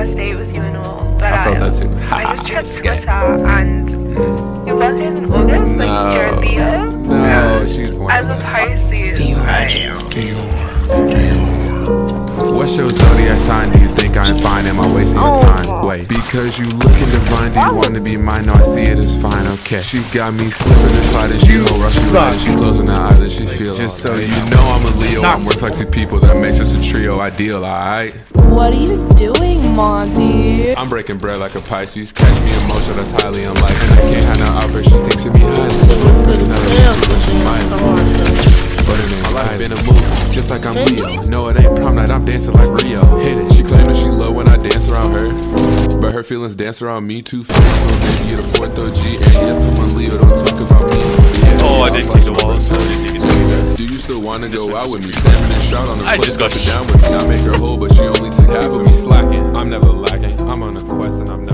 the first date with you and all, but I felt that too. I just checked Scat. Twitter and your birthday is in August. Like you're a Leo. No, she's one. As a Pisces, right? What's your zodiac sign? Do you think I'm fine? Am I wasting your time? Wait, because you looking divine, do you want to be mine? No, I see it as fine, okay. She got me slipping and sliding, she know rush me right. She closing her eyes and she feel Just so you know I'm a Leo, I'm worth like two people, that makes us a trio ideal, alright? What are you doing, Monty? I'm breaking bread like a Pisces, catch me emotional, that's highly unlikely. And I can't have no outburst, she thinks of me highly. Split personality, she said she might. But it ain't my life been a movie, just like I'm Leo. No, it ain't prom night, I'm dancing like Her feelings dance around me too fast. So baby, you're the fourth OG. And yes, I'm a Leo, don't talk about me. Yeah, Oh, I was didn't keep the my walls. brother. I didn't think Do you still wanna go out with me? Salmon and trout on the I plate, just got stuff it sh- down with me. I make her whole, but she only took half of me slacking. I'm never lacking. I'm on a quest and I'm